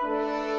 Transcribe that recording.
Bye.